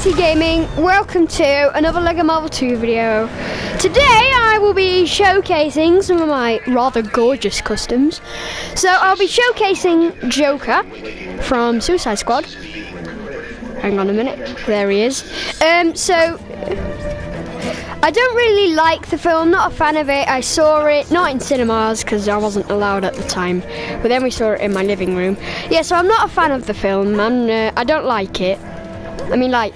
Maxi Gaming, welcome to another LEGO Marvel 2 video. Today I will be showcasing some of my rather gorgeous customs. So I'll be showcasing Joker from Suicide Squad. Hang on a minute, there he is. Um, so I don't really like the film, not a fan of it. I saw it not in cinemas because I wasn't allowed at the time, but then we saw it in my living room. Yeah, so I'm not a fan of the film. I'm, uh, I don't like it. I mean, like,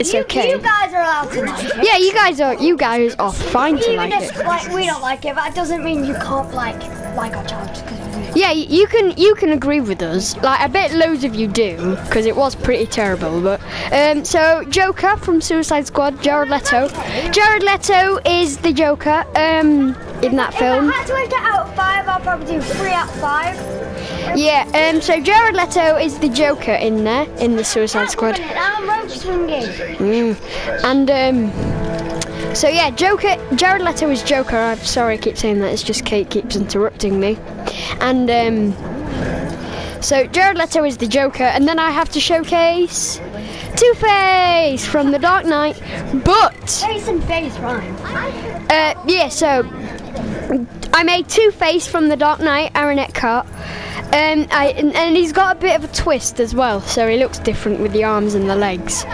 it's you, okay. You guys are allowed to like it. Yeah, you guys are you guys are fine to Even like if it. like we don't like it, but that doesn't mean you can't like like our challenge because we do. Yeah, you can you can agree with us. Like I bet loads of you do because it was pretty terrible. But um, so Joker from Suicide Squad, Jared Leto. Jared Leto is the Joker um, in that film. If I had to rate it out of five, I'll probably do three out of five. Yeah. Um, so Jared Leto is the Joker in there in the Suicide Squad. I'm road swinging. Mm. And um, so yeah, Joker. Jared Leto is Joker. I'm sorry, I keep saying that. It's just Kate keeps interrupting me. And um, so Jared Leto is the Joker, and then I have to showcase Two Face from The Dark Knight. But Face and face rhyme. uh, yeah, so I made Two Face from The Dark Knight, Aaron Eckhart. Um, I, and, he's got a bit of a twist as well, so he looks different with the arms and the legs.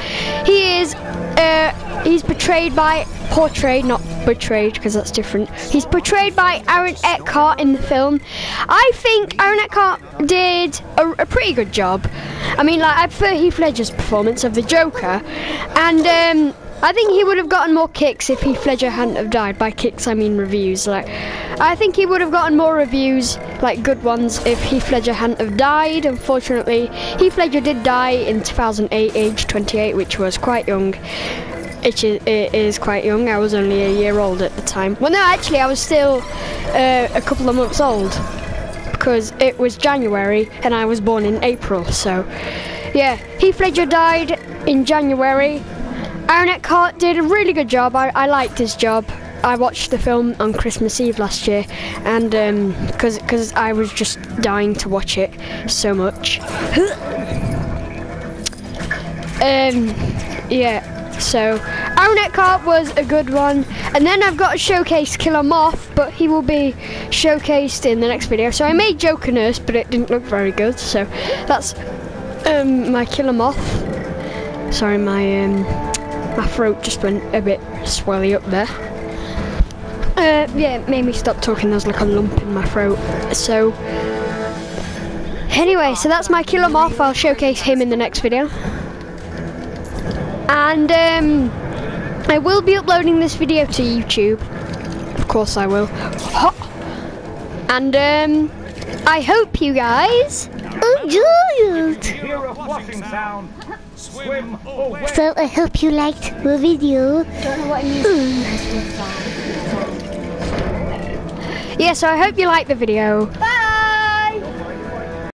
He is, uh, he's portrayed by, portrayed, not betrayed, because that's different. He's portrayed by Aaron Eckhart in the film. I think Aaron Eckhart did a, a pretty good job. I mean, like, I prefer Heath Ledger's performance of the Joker, and um, I think he would have gotten more kicks if he Ledger hadn't have died. By kicks, I mean reviews. Like, I think he would have gotten more reviews, like good ones, if he Ledger hadn't have died. Unfortunately, he Ledger did die in 2008, age 28, which was quite young. It is, it is quite young. I was only a year old at the time. Well, no, actually, I was still uh, a couple of months old because it was January and I was born in April. So, yeah, Heath Ledger died in January. Aaron Eckhart did a really good job. I, I liked his job. I watched the film on Christmas Eve last year, and because because I was just dying to watch it so much. um, yeah. So Aaron Eckhart was a good one, and then I've got to showcase Killer Moth, but he will be showcased in the next video. So I made Joker Nurse, but it didn't look very good. So that's um, my Killer Moth. Sorry, my um, my throat just went a bit swelly up there. Uh, yeah, it made me stop talking. There was like a lump in my throat. So, anyway, so that's my Killer Moth. I'll showcase him in the next video. And um, I will be uploading this video to YouTube. Of course, I will. And um, I hope you guys enjoy it. hear a flushing sound, swim away. So I hope you liked the video. Don't know what it means. Yeah, so I hope you liked the video.